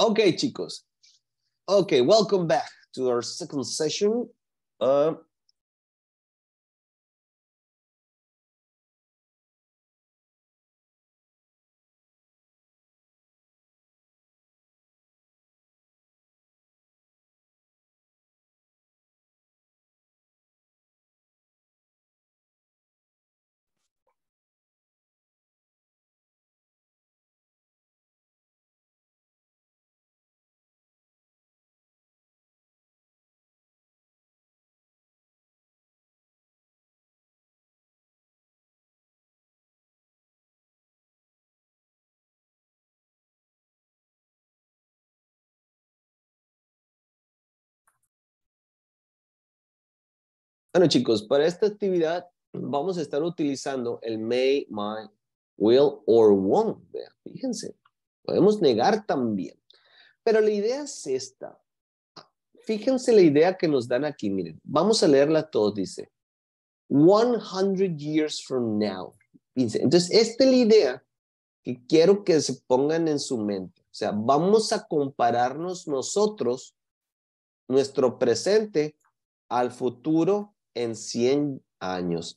Okay, chicos. Okay, welcome back to our second session. Uh, Bueno, chicos, para esta actividad vamos a estar utilizando el may, might, will or won't. Fíjense, podemos negar también. Pero la idea es esta. Fíjense la idea que nos dan aquí. Miren, vamos a leerla todos. Dice, 100 years from now. Entonces, esta es la idea que quiero que se pongan en su mente. O sea, vamos a compararnos nosotros, nuestro presente, al futuro en 100 años.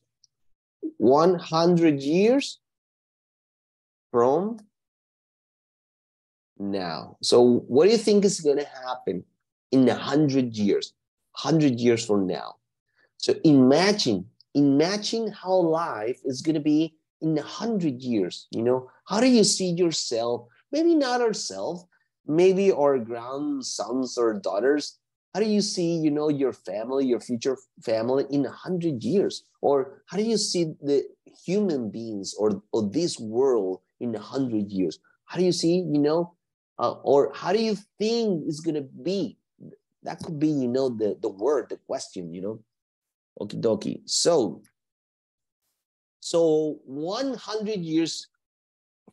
100 years from now. So what do you think is going to happen in 100 years? 100 years from now. So imagine, imagine how life is going to be in 100 years. You know, how do you see yourself? Maybe not ourselves, maybe our grandsons or daughters how do you see you know your family your future family in a hundred years? Or how do you see the human beings or, or this world in a hundred years? How do you see you know uh, or how do you think it's going to be? That could be you know the the word the question you know? Okie dokie so so 100 years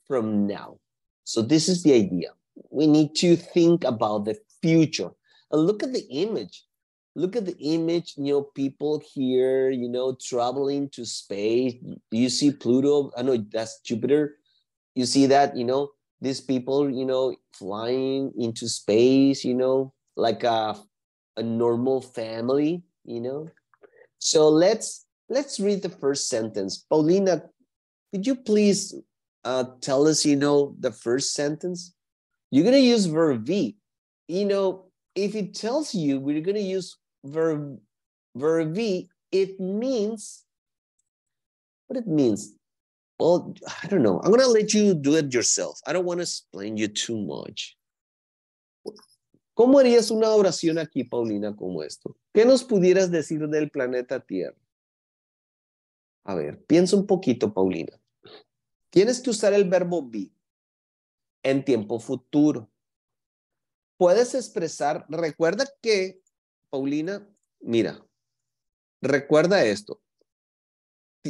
from now. So this is the idea. We need to think about the future and look at the image. Look at the image, you know, people here, you know, traveling to space. You see Pluto, I know that's Jupiter. You see that, you know, these people, you know, flying into space, you know, like a, a normal family, you know. So let's let's read the first sentence. Paulina, could you please uh, tell us, you know, the first sentence? You're gonna use verb V. You know, if it tells you we're going to use verb, verb V, it means, what it means? Well, I don't know. I'm going to let you do it yourself. I don't want to explain you too much. ¿Cómo harías una oración aquí, Paulina, como esto? ¿Qué nos pudieras decir del planeta Tierra? A ver, piensa un poquito, Paulina. Tienes que usar el verbo be en tiempo futuro puedes expresar, recuerda que, Paulina, mira, recuerda esto.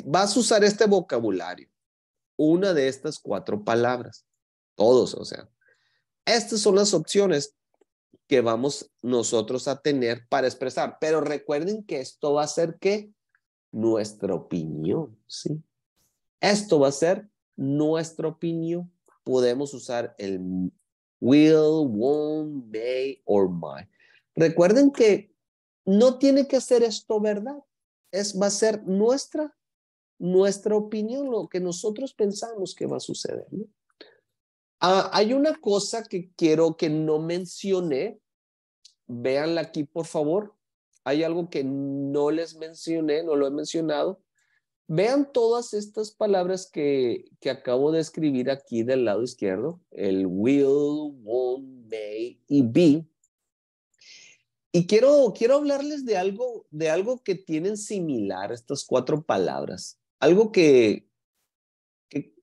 Vas a usar este vocabulario, una de estas cuatro palabras, todos, o sea. Estas son las opciones que vamos nosotros a tener para expresar, pero recuerden que esto va a ser que nuestra opinión, ¿sí? Esto va a ser nuestra opinión. Podemos usar el will, won't, may or might. Recuerden que no tiene que ser esto verdad. Es, va a ser nuestra, nuestra opinión, lo que nosotros pensamos que va a suceder. Ah, hay una cosa que quiero que no mencioné. Véanla aquí, por favor. Hay algo que no les mencioné, no lo he mencionado. Vean todas estas palabras que, que acabo de escribir aquí del lado izquierdo, el will, won't, may y be. Y quiero, quiero hablarles de algo, de algo que tienen similar estas cuatro palabras, algo que, que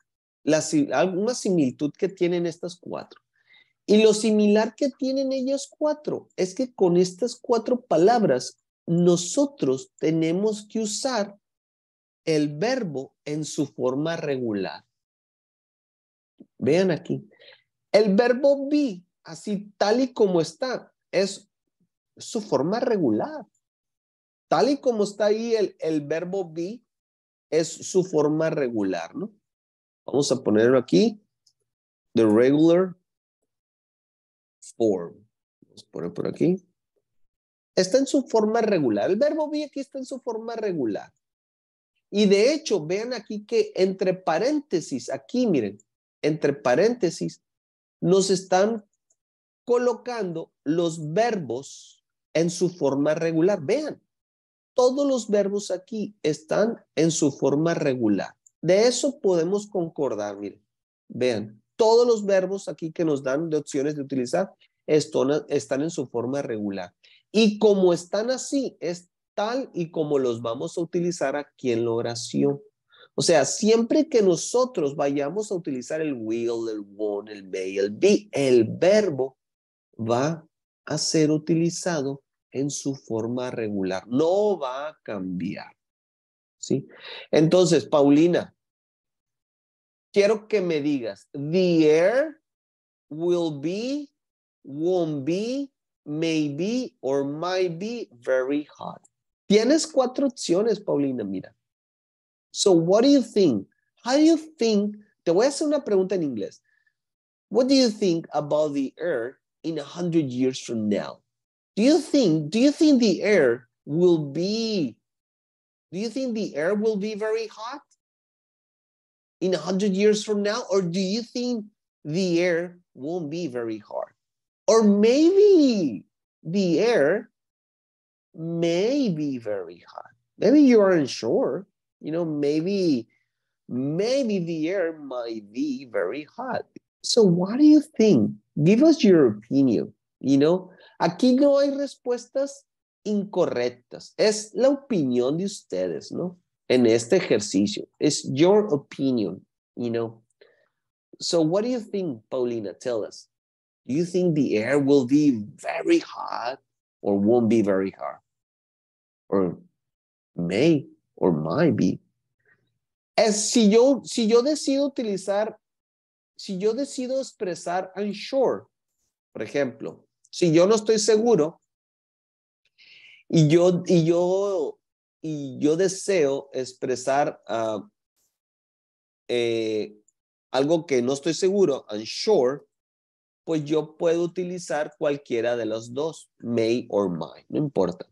la, alguna similitud que tienen estas cuatro. Y lo similar que tienen ellas cuatro es que con estas cuatro palabras nosotros tenemos que usar el verbo en su forma regular. Vean aquí. El verbo be, así tal y como está, es su forma regular. Tal y como está ahí el, el verbo be, es su forma regular, ¿no? Vamos a ponerlo aquí. The regular form. Vamos a poner por aquí. Está en su forma regular. El verbo be aquí está en su forma regular. Y de hecho, vean aquí que entre paréntesis, aquí miren, entre paréntesis, nos están colocando los verbos en su forma regular. Vean, todos los verbos aquí están en su forma regular. De eso podemos concordar, miren. Vean, todos los verbos aquí que nos dan de opciones de utilizar están en su forma regular. Y como están así, es tal y como los vamos a utilizar aquí en la oración. O sea, siempre que nosotros vayamos a utilizar el will, el want, el may, el be, el verbo va a ser utilizado en su forma regular. No va a cambiar. ¿Sí? Entonces, Paulina, quiero que me digas, the air will be, won't be, may be, or might be very hot. Tienes cuatro opciones, Paulina, mira. So what do you think? How do you think? Te voy a hacer una pregunta en inglés. What do you think about the air in a hundred years from now? Do you think, do you think the air will be, do you think the air will be very hot in a hundred years from now? Or do you think the air won't be very hot? Or maybe the air may be very hot. Maybe you aren't sure. You know, maybe maybe the air might be very hot. So what do you think? Give us your opinion. You know, aquí no hay respuestas incorrectas. Es la opinión de ustedes, ¿no? En este ejercicio. It's your opinion, you know. So what do you think, Paulina? Tell us. Do you think the air will be very hot or won't be very hot? Or may or might be. Es si yo, si yo decido utilizar, si yo decido expresar unsure, por ejemplo, si yo no estoy seguro y yo, y yo, y yo deseo expresar uh, eh, algo que no estoy seguro, unsure, pues yo puedo utilizar cualquiera de los dos, may or might, no importa.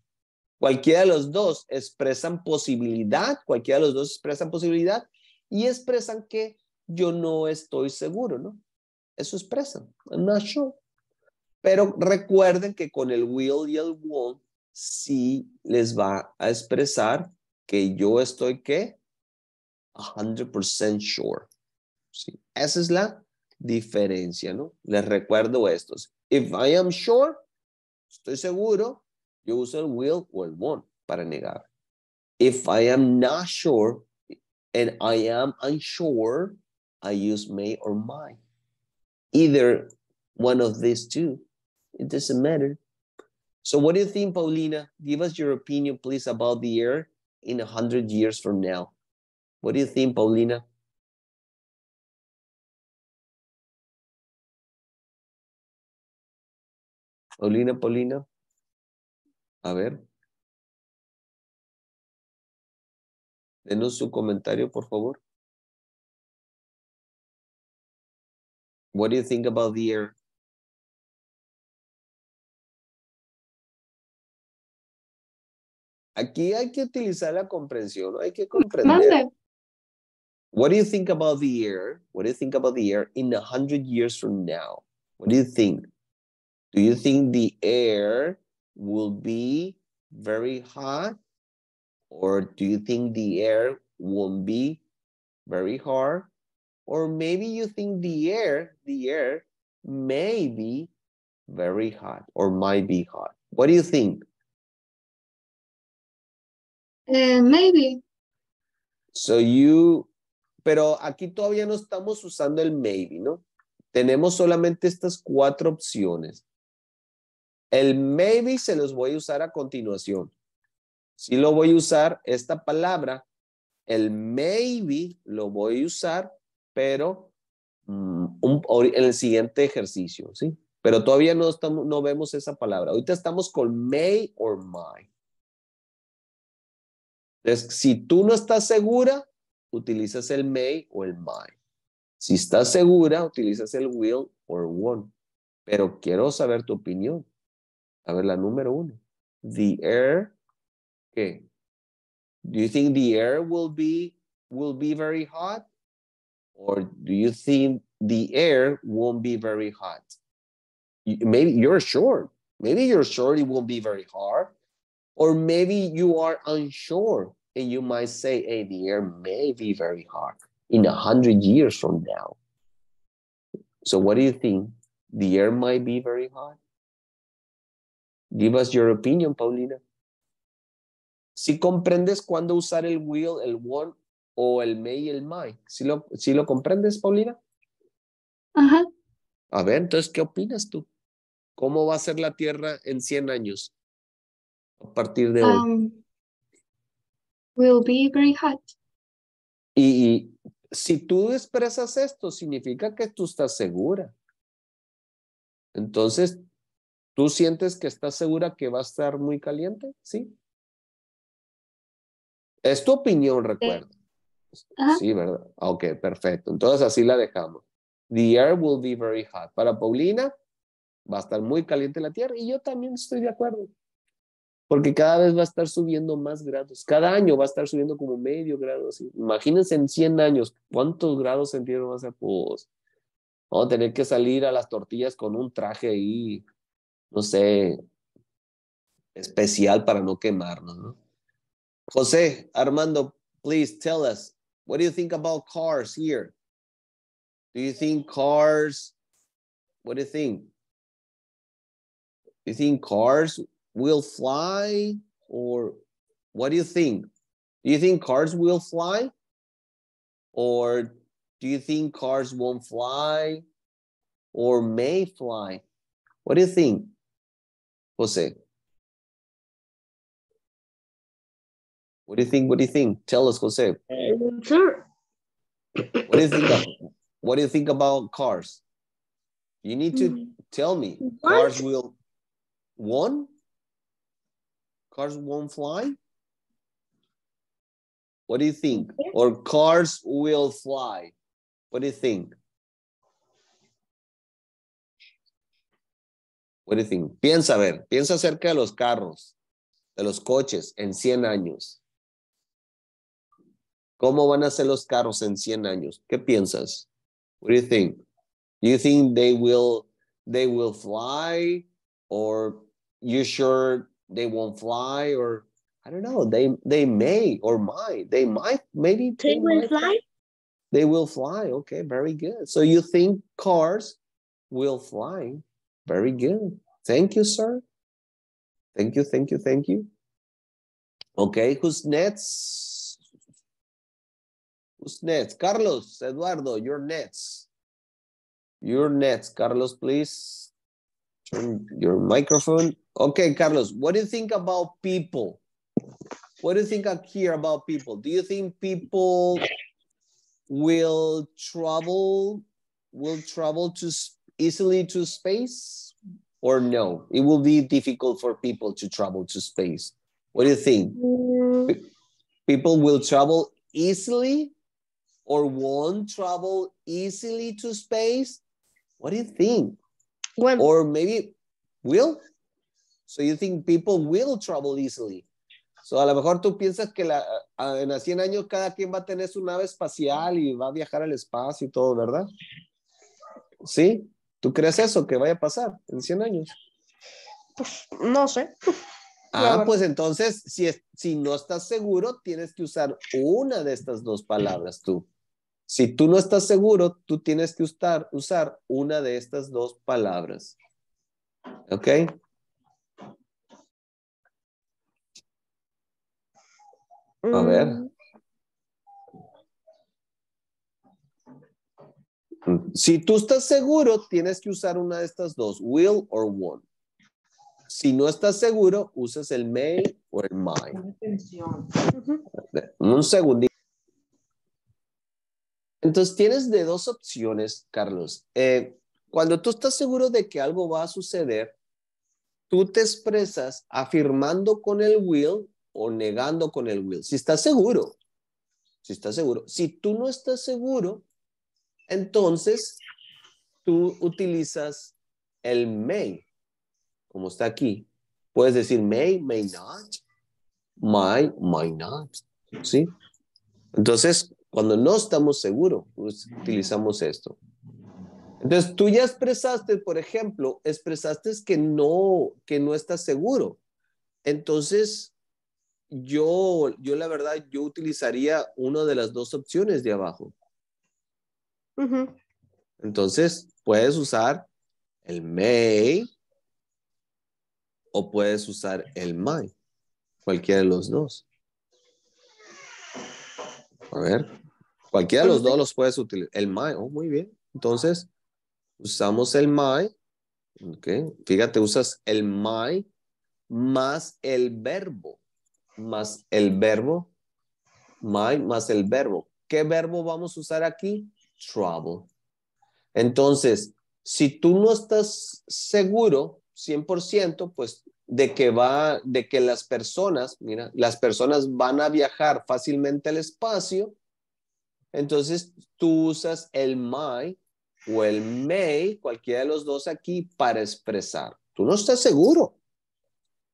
Cualquiera de los dos expresan posibilidad, cualquiera de los dos expresan posibilidad y expresan que yo no estoy seguro, ¿no? Eso expresan. I'm not sure. Pero recuerden que con el will y el won't sí les va a expresar que yo estoy que 100% sure. ¿Sí? Esa es la diferencia, ¿no? Les recuerdo estos. If I am sure, estoy seguro, el will or won't para negar. If I am not sure and I am unsure, I use may or might. Either one of these two. It doesn't matter. So what do you think, Paulina? Give us your opinion, please, about the air in a hundred years from now. What do you think, Paulina? Paulina, Paulina. A ver. Denos su comentario, por favor. What do you think about the air? Aquí hay que utilizar la comprensión, hay que comprender. What do you think about the air? What do you think about the air in a hundred years from now? What do you think? Do you think the air will be very hot? Or do you think the air won't be very hard? Or maybe you think the air, the air may be very hot or might be hot. What do you think? Uh, maybe. So you, pero aquí todavía no estamos usando el maybe, ¿no? Tenemos solamente estas cuatro opciones. El maybe se los voy a usar a continuación. Si lo voy a usar, esta palabra, el maybe lo voy a usar, pero mm, en el siguiente ejercicio, ¿sí? Pero todavía no, estamos, no vemos esa palabra. Ahorita estamos con may or my. Entonces, si tú no estás segura, utilizas el may o el my. Si estás segura, utilizas el will or won't. Pero quiero saber tu opinión. A ver, la número uno. The air, ¿qué? Do you think the air will be will be very hot? Or do you think the air won't be very hot? Maybe you're sure. Maybe you're sure it won't be very hard. Or maybe you are unsure and you might say, hey, the air may be very hard in a hundred years from now. So what do you think? The air might be very hot? Give us your opinion, Paulina. Si comprendes cuándo usar el will, el won't o el may y el might. ¿Sí lo, ¿sí lo comprendes, Paulina? Ajá. A ver, entonces, ¿qué opinas tú? ¿Cómo va a ser la Tierra en 100 años? A partir de hoy. Um, will be very hot. Y, y si tú expresas esto, significa que tú estás segura. Entonces, ¿tú sientes que estás segura que va a estar muy caliente? Sí. Es tu opinión, recuerda. Ajá. Sí, ¿verdad? Ok, perfecto. Entonces así la dejamos. The air will be very hot. Para Paulina, va a estar muy caliente la tierra y yo también estoy de acuerdo. Porque cada vez va a estar subiendo más grados. Cada año va a estar subiendo como medio grado. Así. Imagínense en 100 años, ¿cuántos grados centígrados va a ser? Pues vamos a tener que salir a las tortillas con un traje ahí, no sé, especial para no quemarnos, ¿no? José, Armando, please tell us, what do you think about cars here? Do you think cars, what do you think? Do you think cars will fly or what do you think? Do you think cars will fly? Or do you think cars won't fly or may fly? What do you think, Jose? What do you think? What do you think? Tell us, Jose. Mm, sure. What do you think? Of, what do you think about cars? You need to mm. tell me. Cars will one. Cars won't fly. What do you think? Or cars will fly. What do you think? What do you think? Piensa, a ver, piensa acerca de los carros, de los coches en 100 años. ¿Cómo van a ser los carros en 100 años? ¿Qué piensas? What do you think? Do you think they will they will fly or you sure they won't fly or I don't know, they they may or might. They might maybe They will might fly? They will fly. Okay, very good. So you think cars will fly. Very good. Thank you, sir. Thank you, thank you, thank you. Okay, who's next? Who's next? Carlos, Eduardo, you're next. You're next. Carlos, please turn your microphone. Okay, Carlos, what do you think about people? What do you think up here about people? Do you think people will travel will travel to easily to space or no? It will be difficult for people to travel to space. What do you think? Mm, People will travel easily or won't travel easily to space? What do you think? Or maybe will? So you think people will travel easily? So a lo mejor tú piensas que la, en a 100 años cada quien va a tener su nave espacial y va a viajar al espacio y todo, ¿verdad? ¿Sí? ¿Tú crees eso que vaya a pasar en 100 años? pues, no sé. Ah, pues entonces, si, es- si no estás seguro, tienes que usar una de estas dos palabras tú. Si tú no estás seguro, tú tienes que usar, usar una de estas dos palabras. ¿Ok? A ver. Si tú estás seguro, tienes que usar una de estas dos, will or won't. Si no estás seguro, usas el may o el might. Un segundito. Entonces tienes de dos opciones, Carlos. Eh, cuando tú estás seguro de que algo va a suceder, tú te expresas afirmando con el will o negando con el will. Si estás seguro, si estás seguro. Si tú no estás seguro, entonces tú utilizas el may, como está aquí. Puedes decir may, may not, might, might not. ¿Sí? Entonces, cuando no estamos seguros, pues, utilizamos esto. Entonces, tú ya expresaste, por ejemplo, expresaste que no, que no estás seguro. Entonces, yo, yo la verdad, yo utilizaría una de las dos opciones de abajo. Entonces, puedes usar el may o puedes usar el might. Cualquiera de los dos. A ver. Cualquiera de los dos los puedes utilizar. El might, oh, muy bien. Entonces, usamos el might. Ok. Fíjate, usas el might más el verbo. Más el verbo. Might más el verbo. ¿Qué verbo vamos a usar aquí? Trouble. Entonces, si tú no estás seguro 100%, pues de que va, de que las personas, mira, las personas van a viajar fácilmente al espacio, entonces tú usas el my o el may, cualquiera de los dos aquí, para expresar. Tú no estás seguro.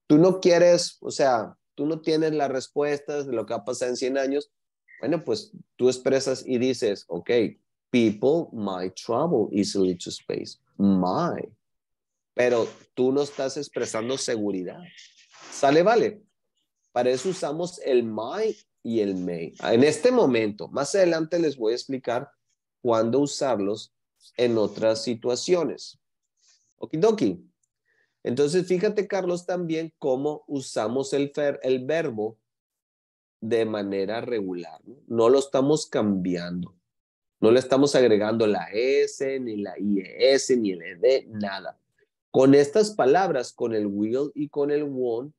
Tú no quieres, o sea, tú no tienes las respuestas de lo que va a pasar en 100 años. Bueno, pues tú expresas y dices, ok, people might travel easily to space. Might. Pero tú no estás expresando seguridad. ¿Sale? Vale. Para eso usamos el might y el may. En este momento, más adelante les voy a explicar cuándo usarlos en otras situaciones. Okidoki. Entonces, fíjate, Carlos, también cómo usamos el, el verbo de manera regular. No lo estamos cambiando. No le estamos agregando la S, ni la IES, ni el ED, nada. Con estas palabras, con el will y con el won't,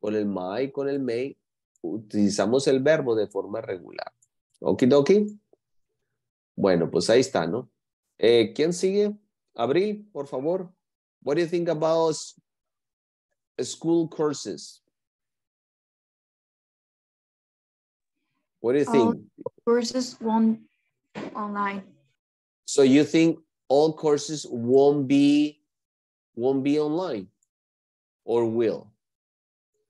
con el might y con el may, utilizamos el verbo de forma regular. Okidoki. Bueno, pues ahí está, ¿no? Eh, ¿Quién sigue? Abril, por favor. What do you think about school courses? What do you think? Won't online. So you think all courses won't be won't be online or will?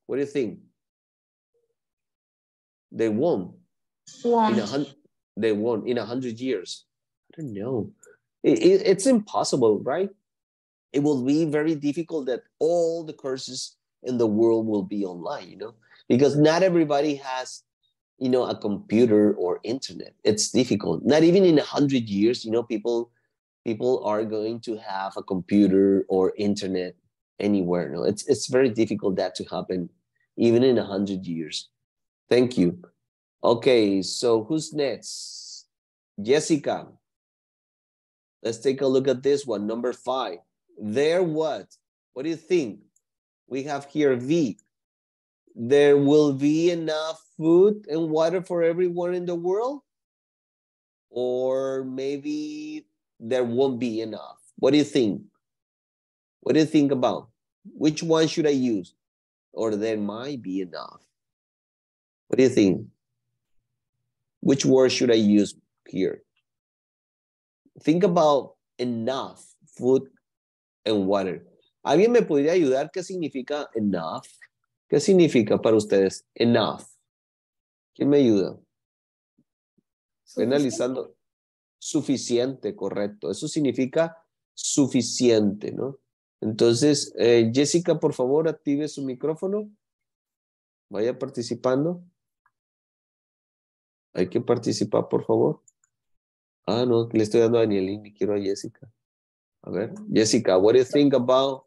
What do you think? They won't in a Won't. hundred. They won't in a hundred years. I don't know. It- it- it's impossible, right? It will be very difficult that all the courses in the world will be online. You know, because not everybody has, you know, a computer or internet. It's difficult. Not even in a hundred years. You know, people people are going to have a computer or internet anywhere. No, it's it's very difficult that to happen, even in a hundred years. Thank you. Okay, so who's next? Jessica. Let's take a look at this one. Number five. There what? What do you think? We have here V. There will be enough food and water for everyone in the world? Or maybe there won't be enough. What do you think? What do you think about? Which one should I use? Or there might be enough. What do you think? Which word should I use here? Think about enough food and water. ¿Alguien me podría ayudar? ¿Qué significa enough? ¿Qué significa para ustedes enough? ¿Quién me ayuda? Estoy analizando. Suficiente, correcto. Eso significa suficiente, ¿no? Entonces, eh, Jessica, por favor, active su micrófono. Vaya participando. Hay que participar, por favor. Ah, no, le estoy dando a Danielín y quiero a Jessica. A ver, Jessica, what do you think about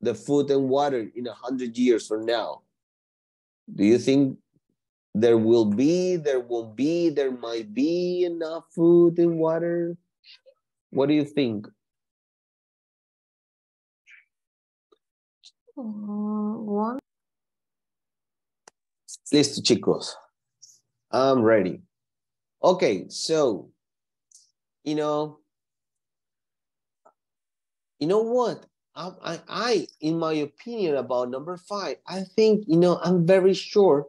the food and water in a hundred years from now? Do you think there will be, there won't be, there might be enough food and water? What do you think? one. Listo, chicos. I'm ready. Okay, so, you know, you know what? I, I, I, in my opinion about number five, I think, you know, I'm very sure,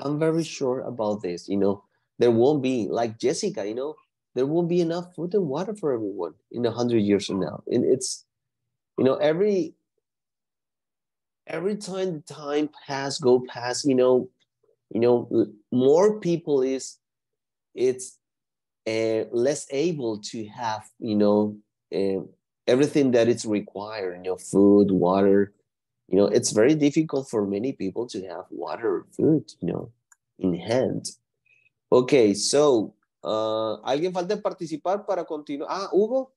I'm very sure about this, you know, there won't be, like Jessica, you know, there won't be enough food and water for everyone in a hundred years from now. And it's, You know, every every time the time pass go past, you know, you know, more people is it's uh, less able to have, you know, uh, everything that is required, you know, food, water. You know, it's very difficult for many people to have water or food, you know, in hand. Okay, so, uh, ¿alguien falta participar para continuar? Ah, Hugo,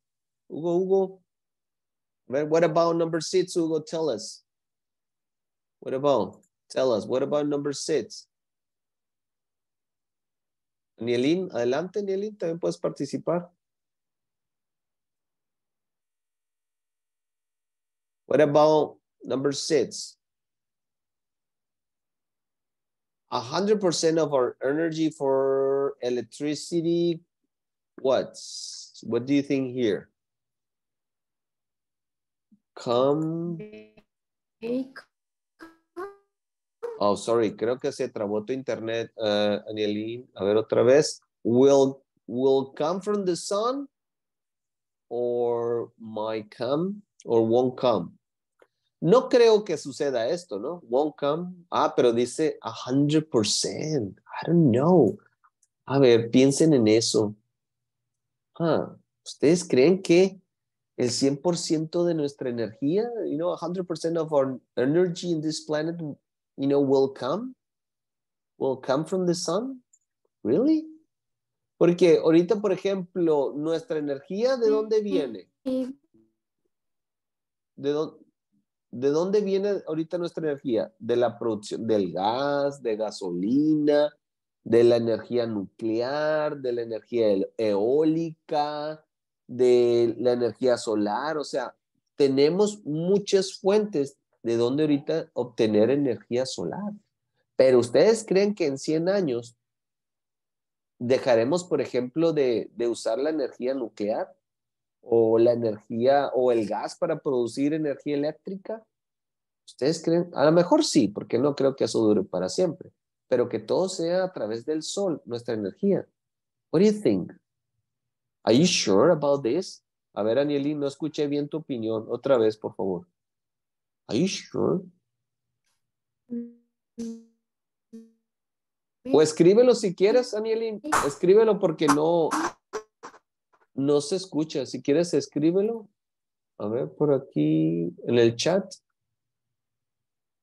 Hugo, Hugo. What about number six, Hugo? Tell us. What about? Tell us. What about number six? Nielin, adelante, Nielin, también puedes participar. What about number six? A hundred percent of our energy for electricity. What? What do you think here? Come. Oh, sorry, creo que se trabó tu internet, uh, Anielin. A ver otra vez. Will, will come from the sun or might come or won't come? No creo que suceda esto, ¿no? Won't come. Ah, pero dice 100%. I don't know. A ver, piensen en eso. Ah, ¿Ustedes creen que el 100% de nuestra energía, you know, 100% of our energy in this planet, you know, will come? Will come from the sun? Really? Porque ahorita, por ejemplo, nuestra energía, ¿de dónde viene? ¿De dónde? ¿De dónde viene ahorita nuestra energía? De la producción del gas, de gasolina, de la energía nuclear, de la energía eólica, de la energía solar. O sea, tenemos muchas fuentes de dónde ahorita obtener energía solar. Pero ustedes creen que en 100 años dejaremos, por ejemplo, de, de usar la energía nuclear? O la energía o el gas para producir energía eléctrica? ¿Ustedes creen? A lo mejor sí, porque no creo que eso dure para siempre, pero que todo sea a través del sol, nuestra energía. What do you think? Are you sure about this? A ver, Anielín, no escuché bien tu opinión. Otra vez, por favor. Are you sure? O escríbelo si quieres, Anielín. Escríbelo porque no, no se escucha. Si quieres, escríbelo. A ver, por aquí, en el chat.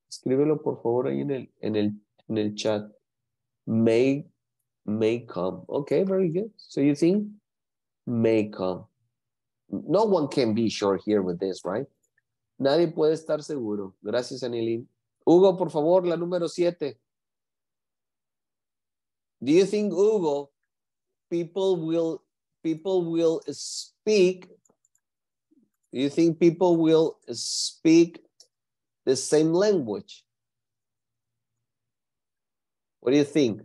Escríbelo, por favor, ahí en el, en el, en el chat. May, may come. Okay, very good. So you think may come. No one can be sure here with this, right? Nadie puede estar seguro. Gracias, Anilín. Hugo, por favor, la número siete. Do you think, Hugo, people will people will speak, do you think people will speak the same language? What do you think?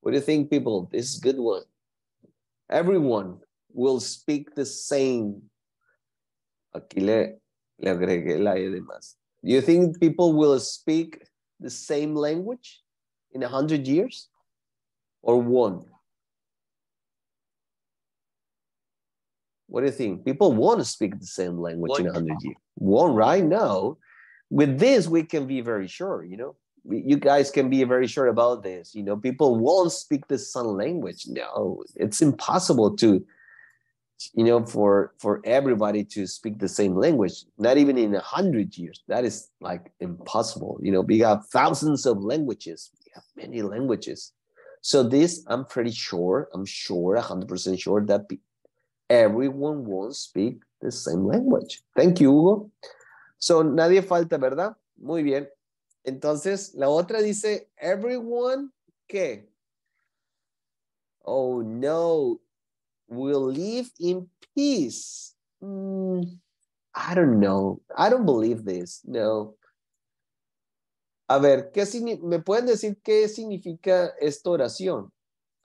What do you think, people? This is good one. Everyone will speak the same. Aquí le, le agregué la E. Do you think people will speak the same language in a hundred years? Or one? What do you think? People want to speak the same language in a hundred years. One right now, with this, we can be very sure, you know. You guys can be very sure about this. You know, people won't speak the same language. No, it's impossible to, you know, for for everybody to speak the same language. Not even in a hundred years. That is like impossible. You know, we have thousands of languages. We have many languages. So this, I'm pretty sure. I'm sure, hundred percent sure that everyone won't speak the same language. Thank you, Hugo. So, nadie falta, ¿verdad? Muy bien. Entonces, la otra dice, everyone, ¿qué? Oh, no, will live in peace. Mm, I don't know. I don't believe this. No. A ver, ¿qué ¿me pueden decir qué significa esta oración?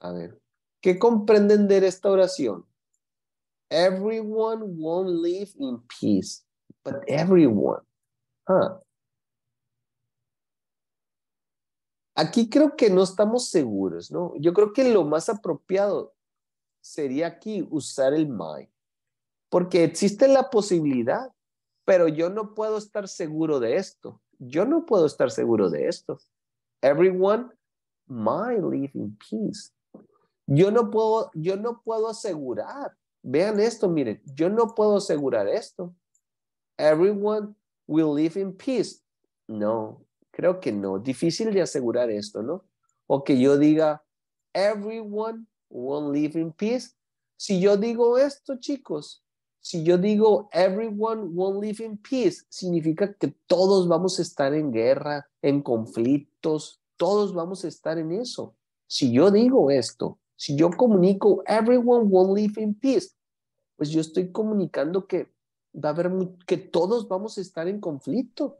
A ver, ¿qué comprenden de esta oración? Everyone won't live in peace, but everyone. Huh. Aquí creo que no estamos seguros, ¿no? Yo creo que lo más apropiado sería aquí usar el my. Porque existe la posibilidad, pero yo no puedo estar seguro de esto. Yo no puedo estar seguro de esto. Everyone might live in peace. Yo no puedo, yo no puedo asegurar. Vean esto, miren, yo no puedo asegurar esto. Everyone will live in peace. No, creo que no. Difícil de asegurar esto, ¿no? O que yo diga, everyone will live in peace. Si yo digo esto, chicos, si yo digo everyone will live in peace, significa que todos vamos a estar en guerra, en conflictos, todos vamos a estar en eso. Si yo digo esto, si yo comunico everyone will live in peace, pues yo estoy comunicando que va a haber que todos vamos a estar en conflicto,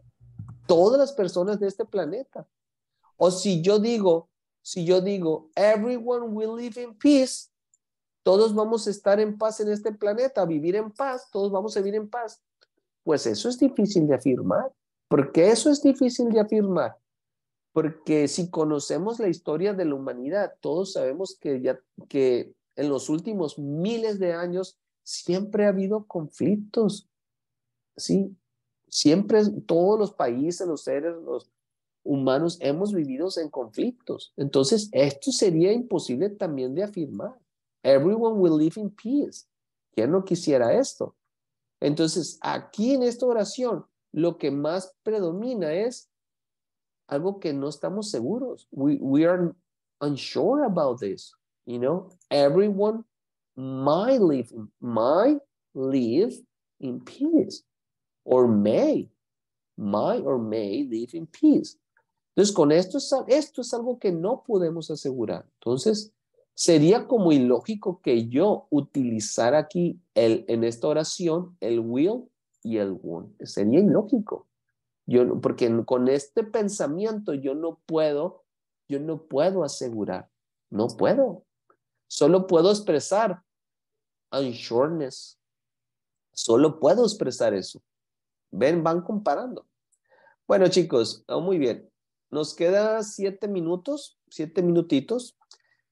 todas las personas de este planeta. O si yo digo, si yo digo everyone will live in peace, todos vamos a estar en paz en este planeta, vivir en paz, todos vamos a vivir en paz. Pues eso es difícil de afirmar. ¿Por qué eso es difícil de afirmar? Porque si conocemos la historia de la humanidad, todos sabemos que ya que en los últimos miles de años siempre ha habido conflictos. Sí, siempre todos los países, los seres, los humanos hemos vivido en conflictos. Entonces, esto sería imposible también de afirmar. Everyone will live in peace. ¿Quién no quisiera esto? Entonces, aquí en esta oración, lo que más predomina es algo que no estamos seguros. We, we are unsure about this. You know, everyone might live, might live in peace, or may, might or may live in peace. Entonces, con esto esto es algo que no podemos asegurar. Entonces, sería como ilógico que yo utilizara aquí el, en esta oración el will y el won't. Sería ilógico. Yo, porque con este pensamiento yo no puedo, yo no puedo asegurar, no puedo. Solo puedo expresar unsureness. Solo puedo expresar eso. Ven, van comparando. Bueno, chicos, oh, muy bien. Nos queda siete minutos, siete minutitos.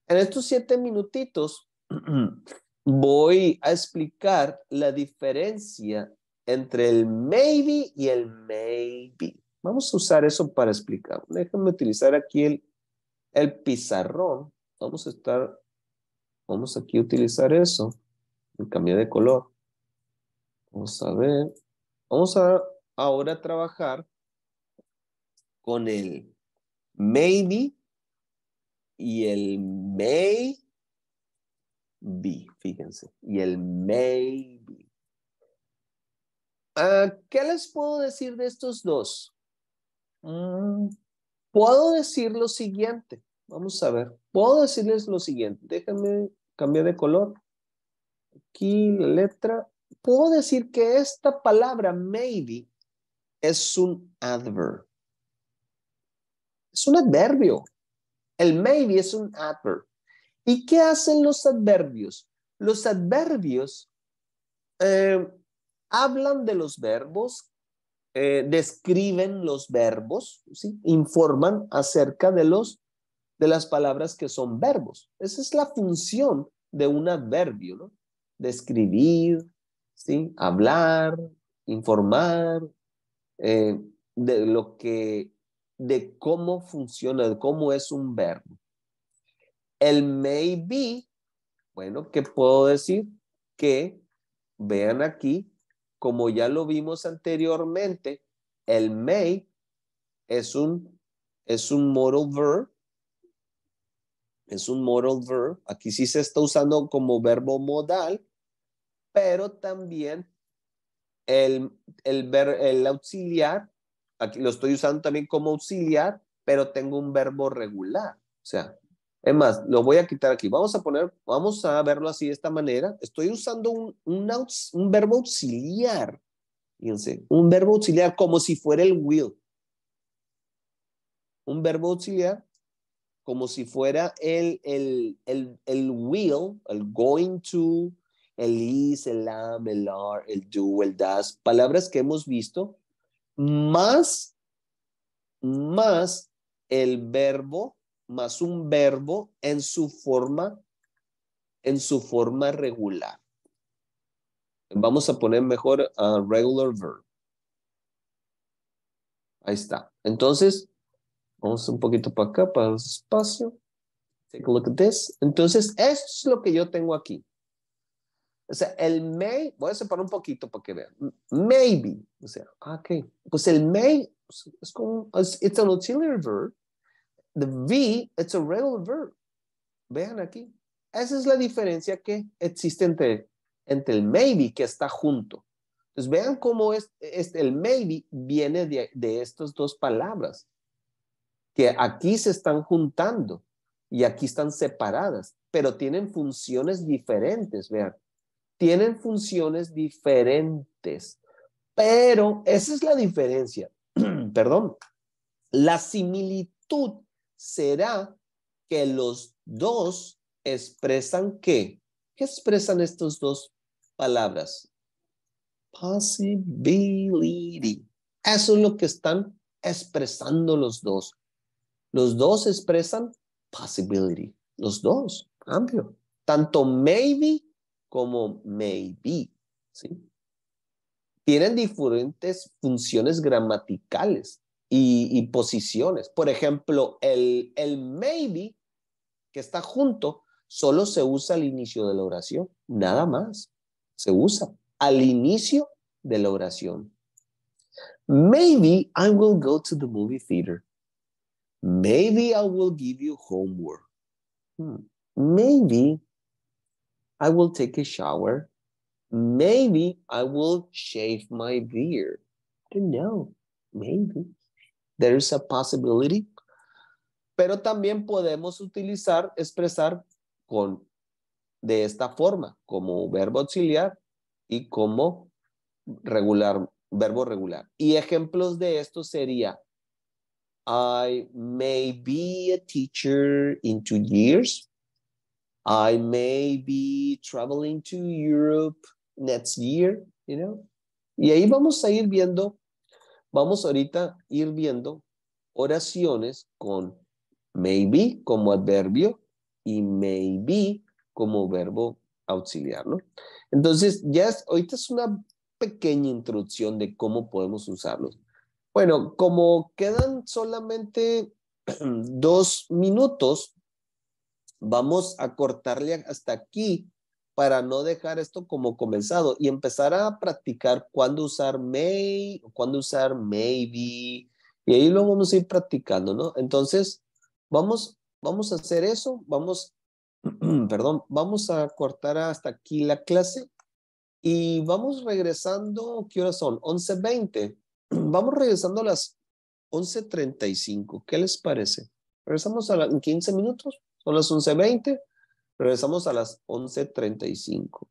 En estos siete minutitos voy a explicar la diferencia entre el maybe y el maybe. Vamos a usar eso para explicar. Déjenme utilizar aquí el, el pizarrón. Vamos a estar, vamos aquí a utilizar eso. Cambiar de color. Vamos a ver. Vamos a ahora trabajar con el maybe y el may be, fíjense, y el may be. Ah, ¿Qué les puedo decir de estos dos? Mm, puedo decir lo siguiente. Vamos a ver. Puedo decirles lo siguiente. Déjenme cambiar de color. Aquí la letra. Puedo decir que esta palabra maybe es un adverb. Es un adverbio. El maybe es un adverb. ¿Y qué hacen los adverbios? Los adverbios eh, hablan de los verbos, eh, describen los verbos, ¿sí? informan acerca de, los, de las palabras que son verbos. Esa es la función de un adverbio, ¿no? Describir, ¿sí? hablar, informar, eh, de lo que de cómo funciona, de cómo es un verbo. El may be, bueno, ¿qué puedo decir? Que vean aquí, como ya lo vimos anteriormente, el may es un, es un modal verb. Es un modal verb. Aquí sí se está usando como verbo modal, pero también el, el, ver, el auxiliar aquí lo estoy usando también como auxiliar, pero tengo un verbo regular. O sea, es más, lo voy a quitar aquí. Vamos a poner, vamos a verlo así de esta manera. Estoy usando un, un, verbo auxiliar. Fíjense, un verbo auxiliar como si fuera el will. Un verbo auxiliar como si fuera el, el, el, el will, el going to, el is, el am, el are, el do, el das, palabras que hemos visto más, más el verbo, más un verbo en su forma, en su forma regular. Vamos a poner mejor a regular verb. Ahí está. Entonces, vamos un poquito para acá, para el espacio. Take a look at this. Entonces, esto es lo que yo tengo aquí. O sea, el may, voy a separar un poquito para que vean. Maybe. O sea, ok. Pues el may es como, it's an auxiliary verb. The V, it's a regular verb. Vean aquí. Esa es la diferencia que existe entre, entre el maybe que está junto. Entonces vean cómo es, el maybe viene de, de estas dos palabras que aquí se están juntando y aquí están separadas, pero tienen funciones diferentes, vean. Tienen funciones diferentes, pero esa es la diferencia. Perdón. La similitud será que los dos expresan qué? ¿Qué expresan estas dos palabras? Possibility. Eso es lo que están expresando los dos. Los dos expresan possibility. Los dos, amplio. Tanto maybe como maybe. ¿sí? Tienen diferentes funciones gramaticales y, posiciones. Por ejemplo, el, el maybe que está junto solo se usa al inicio de la oración, nada más. Se usa al inicio de la oración. Maybe I will go to the movie theater. Maybe I will give you homework. Hmm. Maybe I will take a shower. Maybe I will shave my beard. I don't know. Maybe. There's a possibility. Pero también podemos utilizar, expresar con de esta forma, como verbo auxiliar y como regular, verbo regular. Y ejemplos de esto sería I may be a teacher in two years. I may be traveling to Europe next year, you know. Y ahí vamos a ir viendo, vamos ahorita ir viendo oraciones con maybe como adverbio y maybe como verbo auxiliar, ¿no? Entonces, ya es, ahorita es una pequeña introducción de cómo podemos usarlos. Bueno, como quedan solamente dos minutos, vamos a cortarle hasta aquí para no dejar esto como comenzado y empezar a practicar cuándo usar may, cuándo usar maybe, y ahí lo vamos a ir practicando, ¿no? Entonces, vamos, vamos a hacer eso, vamos, perdón, vamos a cortar hasta aquí la clase y vamos regresando, ¿qué horas son? 11.20. Vamos regresando a las 11.35. ¿Qué les parece? Regresamos a la, en 15 minutos. Son las 11.20. Regresamos a las 11.35.